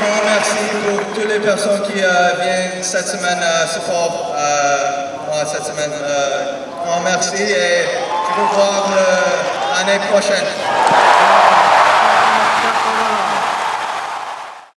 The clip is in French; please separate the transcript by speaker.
Speaker 1: grand merci pour toutes les personnes qui euh, viennent cette semaine à support euh, euh cette semaine. Euh, merci et je vous voir l'année prochaine.